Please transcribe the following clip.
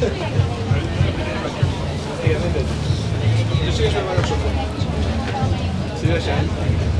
Yo sé que soy una persona. Sí, ya sé.